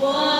One.